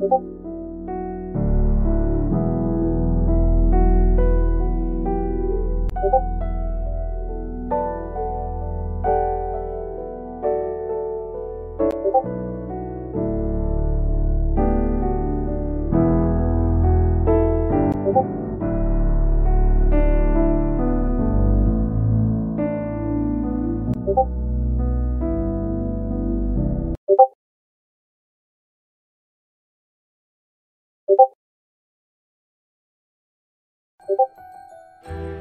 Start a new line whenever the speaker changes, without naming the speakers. you Thank you.